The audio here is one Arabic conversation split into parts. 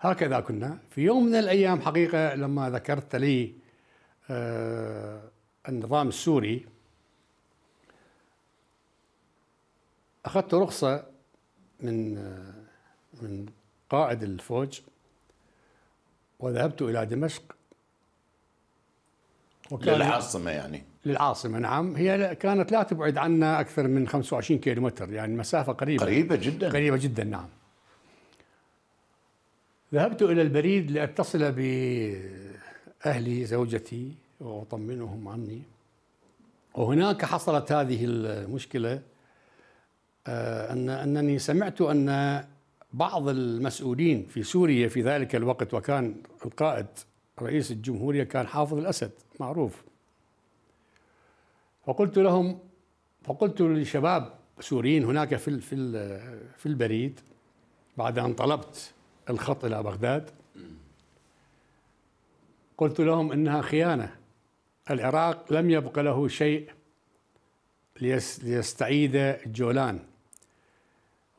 هكذا كنا. في يوم من الأيام حقيقة لما ذكرت لي آه، النظام السوري أخذت رخصة من آه، من قائد الفوج وذهبت إلى دمشق. للعاصمة يعني. للعاصمة نعم. هي كانت لا تبعد عنا أكثر من 25 كيلومتر يعني مسافة قريبة. قريبة جدا. قريبة جدا نعم. ذهبت إلى البريد لأتصل بأهلي زوجتي وأطمنهم عني. وهناك حصلت هذه المشكلة آه، أن أنني سمعت أن بعض المسؤولين في سوريا في ذلك الوقت وكان القائد رئيس الجمهورية كان حافظ الأسد معروف. فقلت لهم فقلت للشباب سوريين هناك في في في البريد بعد أن طلبت الخط إلى بغداد. قلت لهم إنها خيانة. العراق لم يبق له شيء ليستعيد الجولان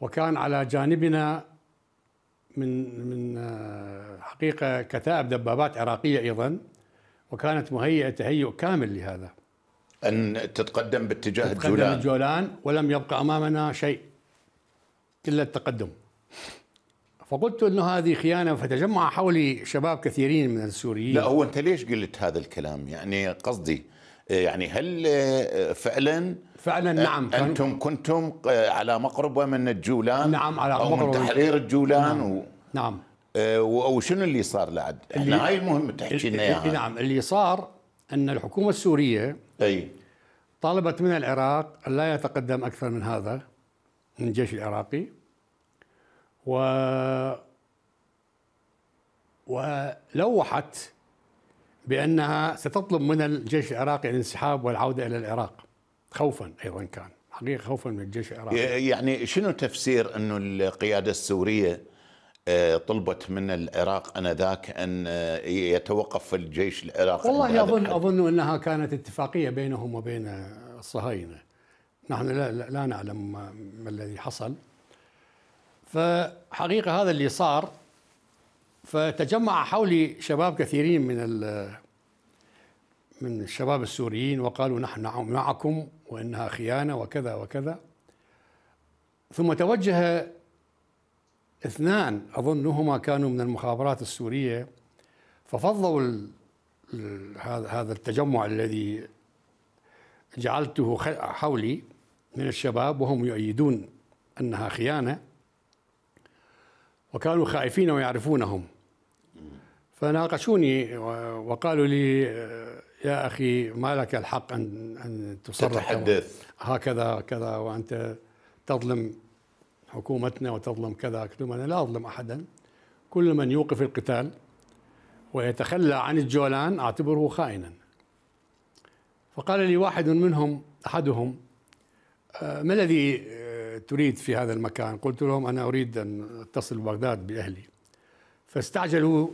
وكان على جانبنا من من آه، حقيقة كتائب دبابات عراقية أيضا وكانت مهيئة تهيؤ كامل لهذا. أن تتقدم باتجاه تتقدم الجولان الجولان ولم يبقى أمامنا شيء إلا التقدم. فقلت إنه هذه خيانة فتجمع حولي شباب كثيرين من السوريين. لا هو أنت ليش قلت هذا الكلام؟ يعني قصدي يعني هل آه، فعلا فعلا نعم أنتم كنتم على مقربة من الجولان؟ نعم على أو من تحرير الجولان؟ نعم, و... نعم. آه، وشنو اللي صار لعد؟ إحنا هاي المهم تحكي لنا إياها. نعم اللي صار إن الحكومة السورية أي. طالبت من العراق أن لا يتقدم أكثر من هذا من الجيش العراقي. و ولوحت بأنها ستطلب من الجيش العراقي الانسحاب والعودة إلى العراق خوفا أيضا كان حقيقة خوفا من الجيش العراقي. يعني شنو تفسير إنه القيادة السورية آه، طلبت من العراق آنذاك أن آه، يتوقف الجيش العراقي؟ والله أظن أظن إنها كانت اتفاقية بينهم وبين الصهاينة. نحن لا, لا نعلم ما الذي حصل. فحقيقة هذا اللي صار فتجمع حولي شباب كثيرين من من الشباب السوريين وقالوا نحن معكم وإنها خيانة وكذا وكذا. ثم توجه اثنان أظنهما كانوا من المخابرات السورية ففضوا هذا التجمع الذي جعلته حولي من الشباب وهم يؤيدون أنها خيانة. وكانوا خائفين ويعرفونهم. فناقشوني وقالوا لي يا أخي ما لك الحق أن أن تصرح تتحدث. هكذا كذا وأنت تظلم حكومتنا وتظلم كذا قلت لهم أنا لا أظلم أحدا. كل من يوقف القتال ويتخلى عن الجولان أعتبره خائنا. فقال لي واحد منهم أحدهم آه، ما الذي آه، تريد في هذا المكان. قلت لهم أنا أريد أن أتصل ببغداد بأهلي. فاستعجلوا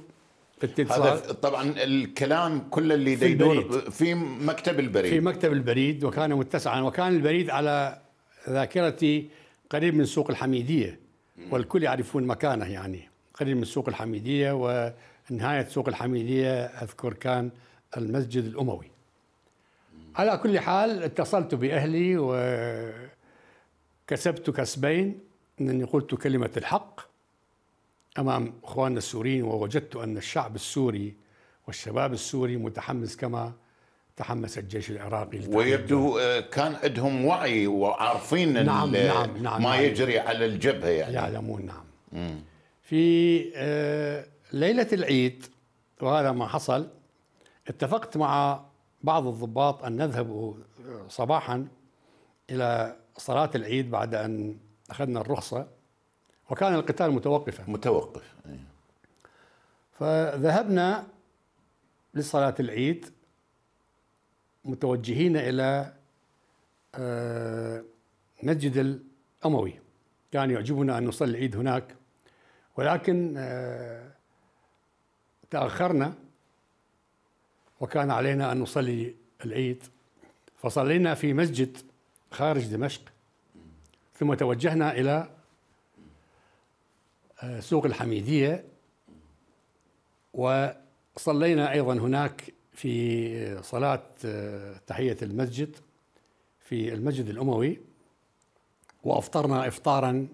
هذا طبعا الكلام كل اللي في يدور في مكتب البريد. في مكتب البريد وكان متسعا. وكان البريد على ذاكرتي قريب من سوق الحميدية. والكل يعرفون مكانه يعني قريب من سوق الحميدية. ونهاية سوق الحميدية أذكر كان المسجد الأموي. على كل حال اتصلت بأهلي وكسبت كسبين إنني قلت كلمة الحق أمام إخواننا السوريين ووجدت أن الشعب السوري والشباب السوري متحمس كما تحمس الجيش العراقي ويبدو آه، كان عندهم وعي وعارفين نعم نعم نعم ما نعم. يجري على الجبهة يعني. يعلمون نعم. مم. في آه، ليلة العيد وهذا ما حصل اتفقت مع بعض الضباط أن نذهب صباحا إلى صلاة العيد بعد أن أخذنا الرخصة وكان القتال متوقفا. متوقف فذهبنا لصلاة العيد متوجهين إلى آه، مسجد الأموي. كان يعجبنا أن نصلي العيد هناك ولكن آه، تأخرنا وكان علينا أن نصلي العيد. فصلينا في مسجد خارج دمشق. ثم توجهنا إلى سوق الحميدية وصلينا أيضا هناك في صلاة آه، تحية المسجد في المسجد الأموي وأفطرنا إفطارا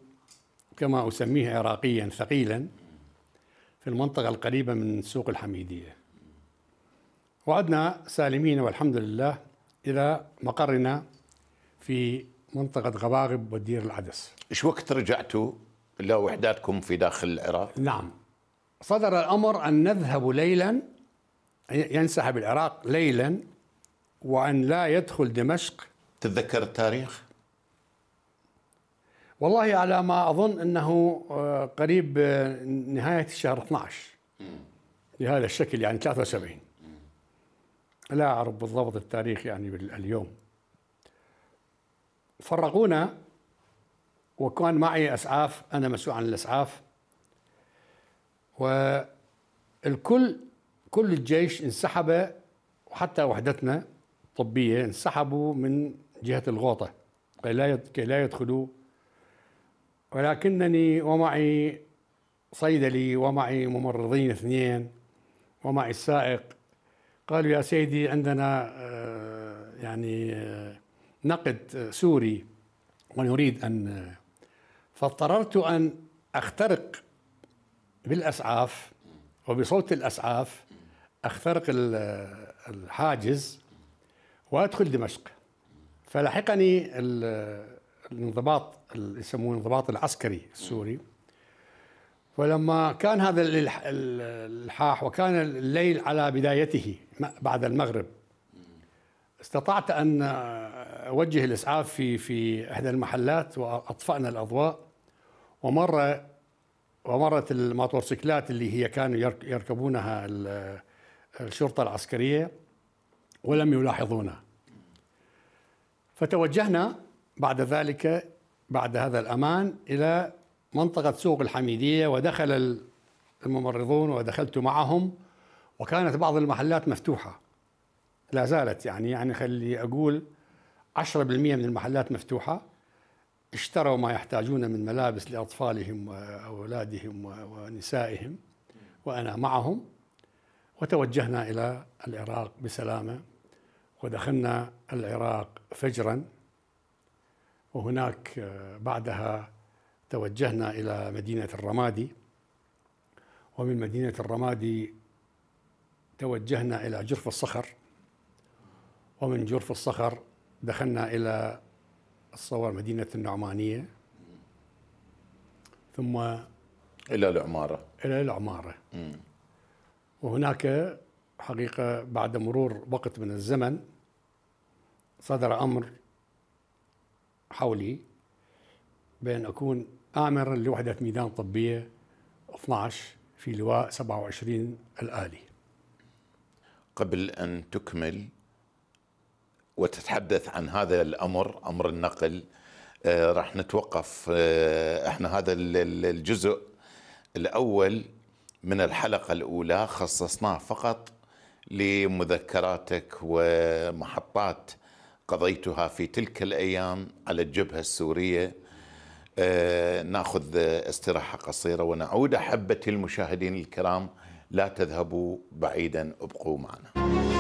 كما أسميه عراقيا ثقيلا في المنطقة القريبة من سوق الحميدية. وعدنا سالمين والحمد لله إلى مقرنا في منطقة غباغب ودير العدس. إيش وقت رجعتوا إلى وحداتكم في داخل العراق؟ نعم. صدر الأمر أن نذهب ليلا ينسحب العراق ليلا وأن لا يدخل دمشق. تتذكر التاريخ؟ والله على ما أظن أنه آه، قريب آه، نهاية شهر 12 بهذا الشكل يعني 73 لا أعرف بالضبط التاريخ يعني اليوم. فرقونا وكان معي أسعاف أنا مسؤول عن الأسعاف. والكل كل الجيش انسحب وحتى وحدتنا الطبية انسحبوا من جهة الغوطة كي لا كي لا يدخلوا. ولكنني ومعي صيدلي ومعي ممرضين اثنين ومعي السائق. قالوا يا سيدي عندنا آه، يعني آه، نقد سوري ونريد أن فاضطررت أن أخترق بالأسعاف وبصوت الأسعاف أخترق الحاجز وأدخل دمشق. فلحقني الانضباط اللي يسمونه الانضباط العسكري السوري. ولما كان هذا الالحاح وكان الليل على بدايته بعد المغرب استطعت أن أوجه الإسعاف في في إحدى المحلات واطفانا الأضواء ومر ومرت الموتوسيكلات اللي هي كانوا يركبونها الشرطة العسكرية ولم يلاحظونا فتوجهنا بعد ذلك بعد هذا الأمان إلى منطقة سوق الحميدية ودخل الممرضون ودخلت معهم وكانت بعض المحلات مفتوحة. لا زالت يعني يعني خلي أقول 10% من المحلات مفتوحة اشتروا ما يحتاجون من ملابس لأطفالهم وأولادهم ونسائهم وأنا معهم وتوجهنا إلى العراق بسلامة ودخلنا العراق فجرا وهناك بعدها توجهنا إلى مدينة الرمادي ومن مدينة الرمادي توجهنا إلى جرف الصخر. ومن جرف الصخر دخلنا إلى الصور مدينة النعمانية. ثم إلى العمارة. إلى العمارة. وهناك حقيقة بعد مرور وقت من الزمن صدر أمر حولي بأن أكون آمرا لوحدة ميدان طبية 12 في لواء 27 الآلي. قبل أن تكمل وتتحدث عن هذا الأمر أمر النقل. آه، راح نتوقف. آه، إحنا هذا الجزء الأول من الحلقة الأولى. خصصناه فقط لمذكراتك ومحطات قضيتها في تلك الأيام على الجبهة السورية. آه، ناخذ استراحة قصيرة ونعود. أحبتي المشاهدين الكرام لا تذهبوا بعيدا ابقوا معنا.